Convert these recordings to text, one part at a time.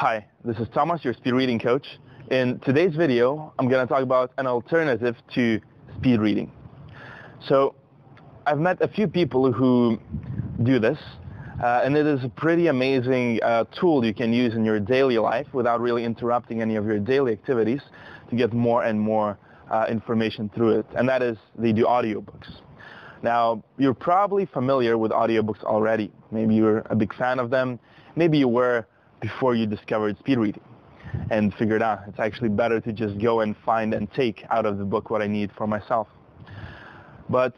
Hi, this is Tomas, your speed reading coach. In today's video, I'm going to talk about an alternative to speed reading. So I've met a few people who do this, uh, and it is a pretty amazing uh, tool you can use in your daily life without really interrupting any of your daily activities to get more and more uh, information through it, and that is they do audiobooks. Now, you're probably familiar with audiobooks already. Maybe you're a big fan of them. Maybe you were before you discovered speed reading and figured out it's actually better to just go and find and take out of the book what I need for myself. But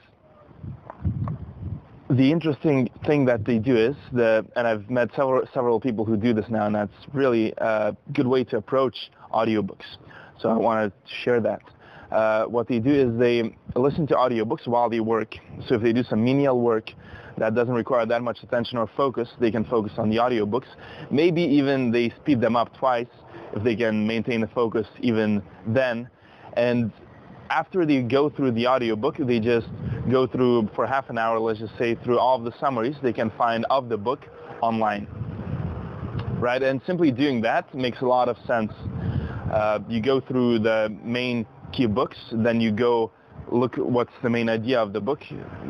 the interesting thing that they do is the, and I've met several several people who do this now, and that's really a good way to approach audiobooks. So I want to share that. Uh, what they do is they listen to audiobooks while they work. So if they do some menial work, that doesn't require that much attention or focus, they can focus on the audiobooks. Maybe even they speed them up twice if they can maintain the focus even then. And after they go through the audiobook, they just go through for half an hour, let's just say, through all of the summaries they can find of the book online. Right? And simply doing that makes a lot of sense. Uh, you go through the main key books, then you go look what's the main idea of the book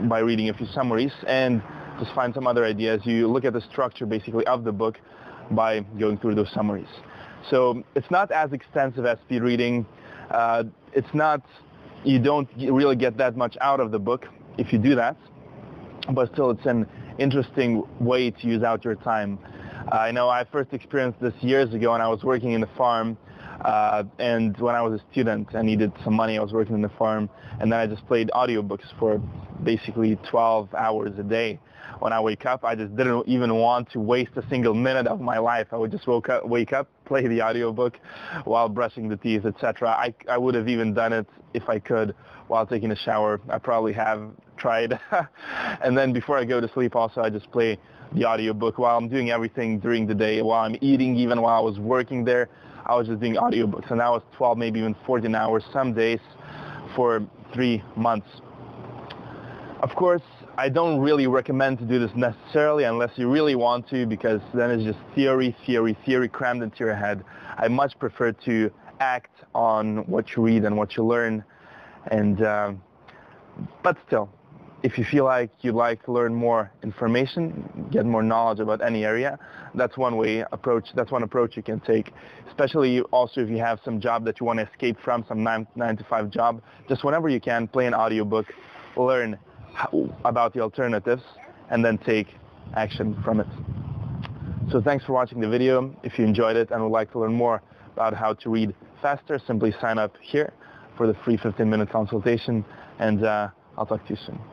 by reading a few summaries and just find some other ideas. You look at the structure basically of the book by going through those summaries. So it's not as extensive as speed reading. Uh, it's not, you don't really get that much out of the book if you do that, but still it's an interesting way to use out your time. I know I first experienced this years ago when I was working in the farm uh, and when I was a student, I needed some money. I was working in the farm, and then I just played audiobooks for basically 12 hours a day. When I wake up, I just didn't even want to waste a single minute of my life. I would just woke up, wake up, play the audiobook while brushing the teeth, etc. I, I would have even done it if I could while taking a shower. I probably have tried. and then before I go to sleep also, I just play the audiobook while I'm doing everything during the day, while I'm eating, even while I was working there. I was just doing audiobooks, and that was 12, maybe even 14 hours some days for three months. Of course, I don't really recommend to do this necessarily unless you really want to because then it's just theory, theory, theory crammed into your head. I much prefer to act on what you read and what you learn. And, uh, but still, if you feel like you'd like to learn more information, get more knowledge about any area, that's one way approach. That's one approach you can take. Especially also if you have some job that you want to escape from, some nine, nine to five job, just whenever you can, play an audiobook, learn how, about the alternatives, and then take action from it. So thanks for watching the video. If you enjoyed it and would like to learn more about how to read faster, simply sign up here for the free 15-minute consultation, and uh, I'll talk to you soon.